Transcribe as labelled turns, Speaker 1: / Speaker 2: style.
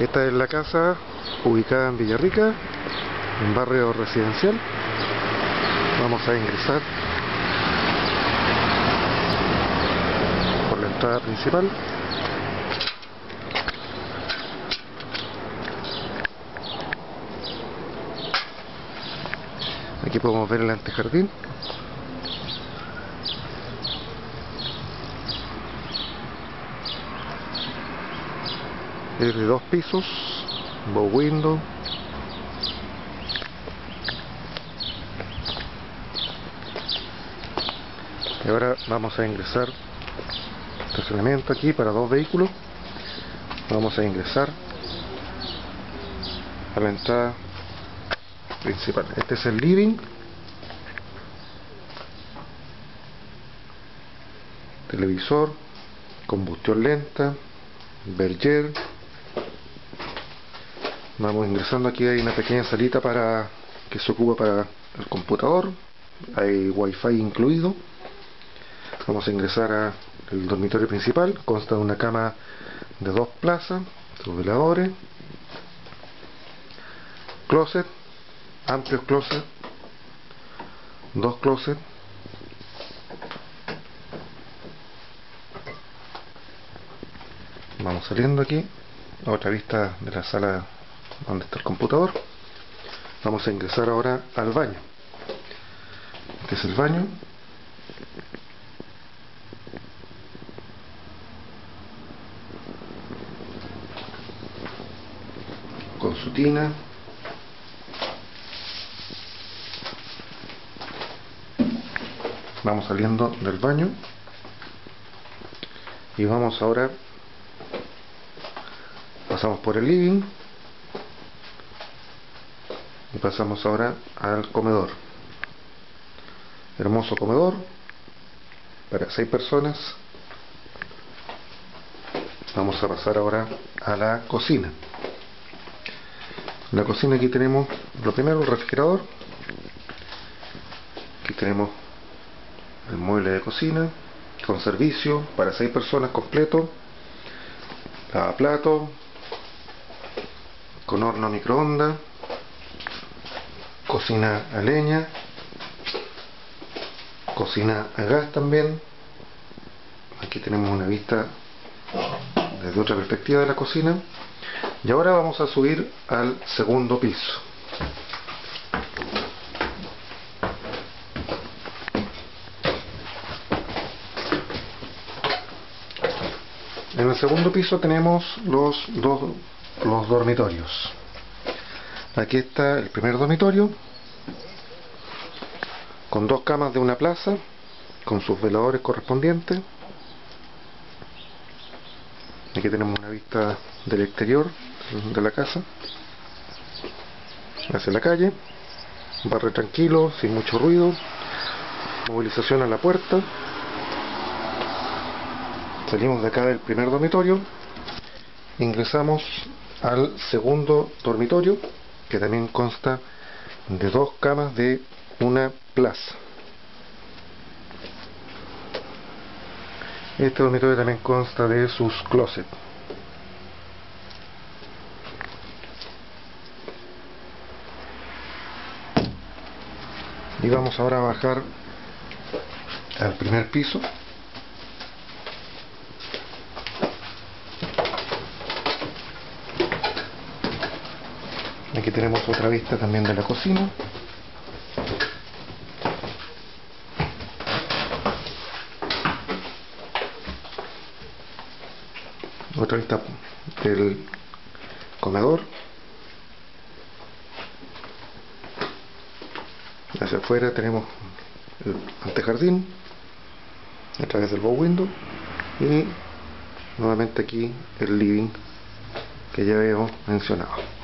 Speaker 1: Esta es la casa ubicada en Villarrica, en barrio residencial. Vamos a ingresar por la entrada principal. Aquí podemos ver el antejardín. Es de dos pisos, bow window. Y ahora vamos a ingresar estacionamiento aquí para dos vehículos. Vamos a ingresar a la entrada principal. Este es el living. Televisor, combustión lenta, Berger. Vamos ingresando aquí, hay una pequeña salita para que se ocupa para el computador. Hay wifi incluido. Vamos a ingresar al dormitorio principal. Consta de una cama de dos plazas, sus veladores, closet, amplios closet, dos closet, vamos saliendo aquí otra vista de la sala donde está el computador vamos a ingresar ahora al baño. Este es el baño con su tina. Vamos saliendo del baño. Y vamos ahora pasamos por el living pasamos ahora al comedor. Hermoso comedor para seis personas. Vamos a pasar ahora a la cocina. En la cocina aquí tenemos lo primero el refrigerador. Aquí tenemos el mueble de cocina con servicio para seis personas completo. Plato con horno microondas cocina a leña cocina a gas también. Aquí tenemos una vista desde otra perspectiva de la cocina. Y ahora vamos a subir al segundo piso. En el segundo piso tenemos los dos los dormitorios. Aquí está el primer dormitorio con dos camas de una plaza con sus veladores correspondientes. Aquí tenemos una vista del exterior de la casa hacia la calle. Barre tranquilo, sin mucho ruido. Movilización a la puerta salimos de acá del primer dormitorio ingresamos al segundo dormitorio que también consta de dos camas de una plaza. Este dormitorio también consta de sus closets. Y vamos ahora a bajar al primer piso. Aquí tenemos otra vista también de la cocina. Otra vista del comedor. Hacia afuera tenemos el antejardín a través del bow window y nuevamente aquí el living que ya habíamos mencionado.